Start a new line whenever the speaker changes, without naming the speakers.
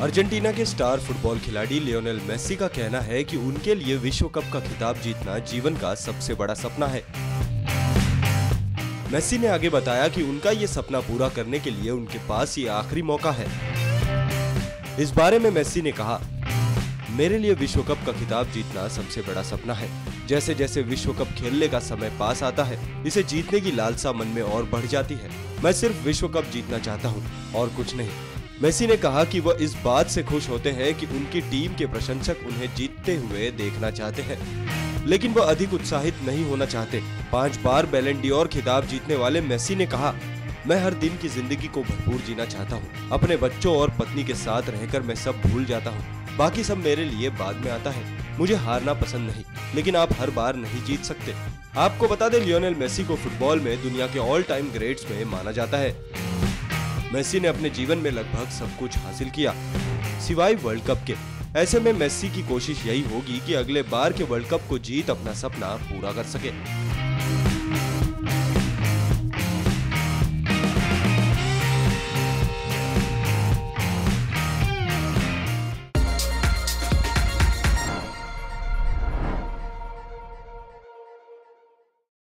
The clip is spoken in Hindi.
अर्जेंटीना के स्टार फुटबॉल खिलाड़ी लियोनेल मेसी का कहना है कि उनके लिए विश्व कप का खिताब जीतना जीवन का सबसे बड़ा सपना है। मेसी ने आगे बताया कि उनका ये सपना पूरा करने के लिए उनके पास ये आखिरी मौका है। इस बारे में मेसी ने कहा, मेरे लिए विश्व कप का खिताब जीतना सबसे बड़ा सपना है। जैसे जैसे विश्व कप खेलने का समय पास आता है, इसे जीतने की लालसा मन में और बढ़ जाती है। मैं सिर्फ़ विश्व कप जीतना चाहता हूँ और कुछ नहीं। मेसी ने कहा कि वह इस बात से खुश होते हैं कि उनकी टीम के प्रशंसक उन्हें जीतते हुए देखना चाहते हैं। लेकिन वह अधिक उत्साहित नहीं होना चाहते। पाँच बार बेलेंडियोर खिताब जीतने वाले मेसी ने कहा, मैं हर दिन की ज़िंदगी को भरपूर जीना चाहता हूँ। अपने बच्चों और पत्नी के साथ रहकर मैं सब भूल जाता हूँ। बाकी सब मेरे लिए बाद में आता है। मुझे हारना पसंद नहीं, लेकिन आप हर बार नहीं जीत सकते। आपको बता दें, लियोनेल मेसी को फुटबॉल में दुनिया के ऑल टाइम ग्रेट्स में माना जाता है। मेसी ने अपने जीवन में लगभग सब कुछ हासिल किया। सिवाय वर्ल्ड कप के। ऐसे में मेसी की कोशिश यही होगी कि अगले बार के वर्ल्ड कप को जीत अपना सपना पूरा कर सके।